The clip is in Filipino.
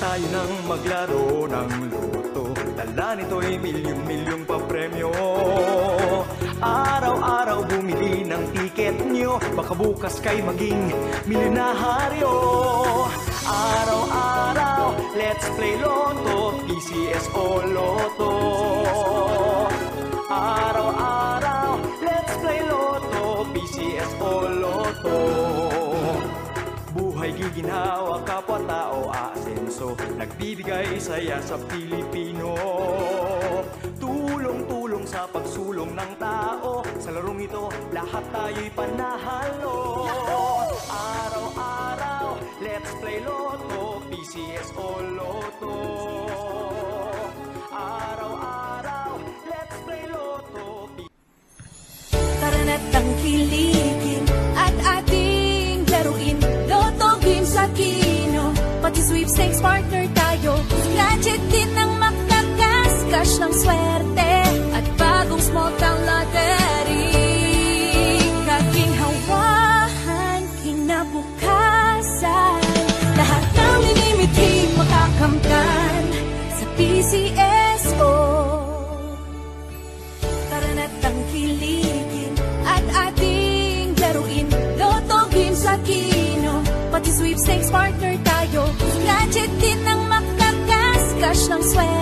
tayo nang maglaro ng loto Dala nito'y milyong-milyong papremyo. Araw-araw bumili ng tiket nyo. Baka bukas kay maging milyonaryo. Araw-araw, let's play loto. PCS o loto. Araw-araw, let's play loto. PCS o loto. Buhay giginhawa, kapwa-tao aasenso Nagbibigay saya sa Pilipino. Tulong-tulong sa pagsulong ng tao. Sa larong ito, lahat tayo'y panahalo. Araw-araw, let's play loto PCS o loto. Araw-araw, let's play loto Tara na't tangkilikin at ating laruin Lotto Games sa sweepstakes partner tayo. Gadget din ang makakas Cash ng swerte. At bagong small town lottery. Kaginhawahan, kinabukasan. Lahat ng minimiting makakamtan Sa PCSO Tara na't tangkilikin at ating laruin. Lotto Games sa Kino Pati sweepstakes partner tayo Gadget din ang